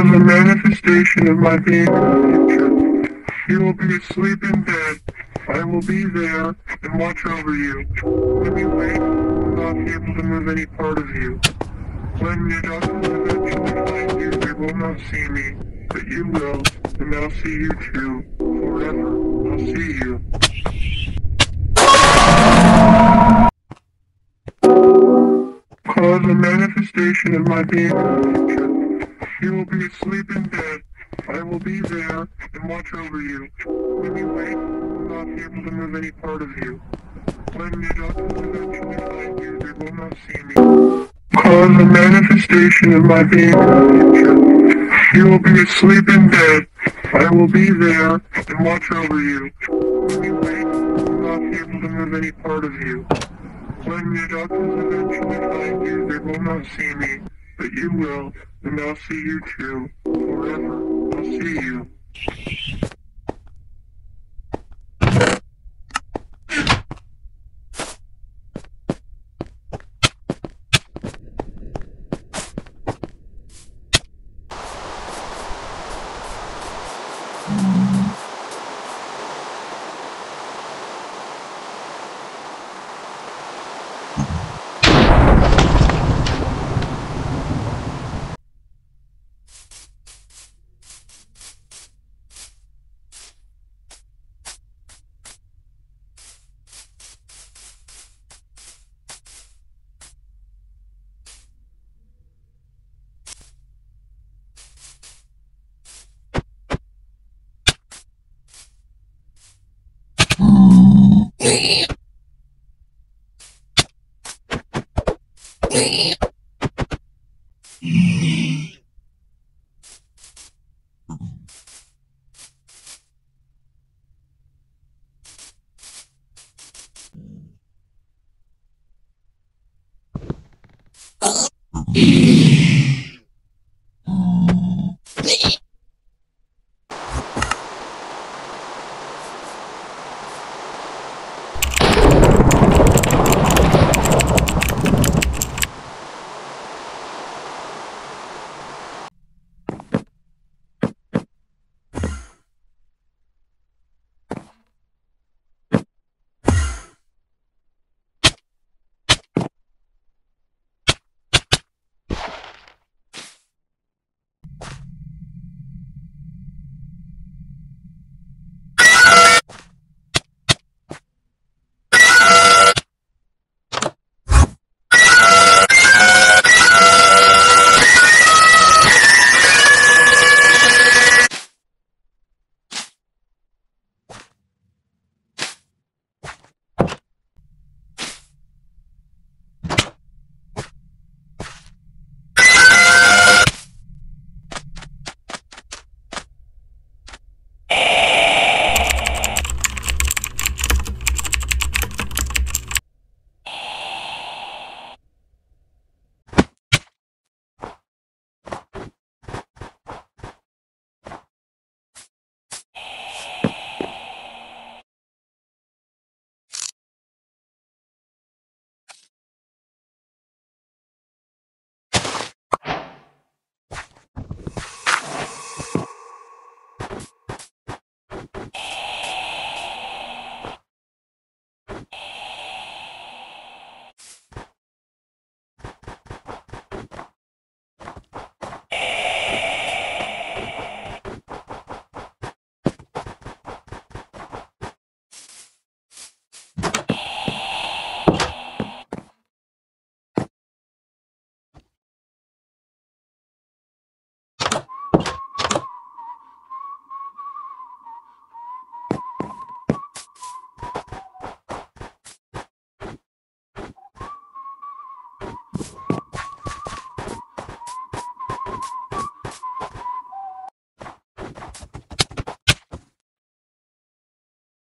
Cause a manifestation of my being in the future. You will be asleep in bed. I will be there and watch over you. When you wake, I will not be able to move any part of you. When your doctors eventually find you, they will not see me, but you will, and I'll see you too. Forever, I'll see you. Cause a manifestation of my being the. You will be asleep in bed. I will be there and watch over you. When you wake, I will not able to move any part of you. When your doctors eventually find you, they will not see me. Cause a manifestation of my being in the future. You will be asleep in bed. I will be there and watch over you. When you wake, I will not able to move any part of you. When your doctors eventually find you, they will not see me, but you will, and I'll see you too. Forever, I'll see you. Yeah.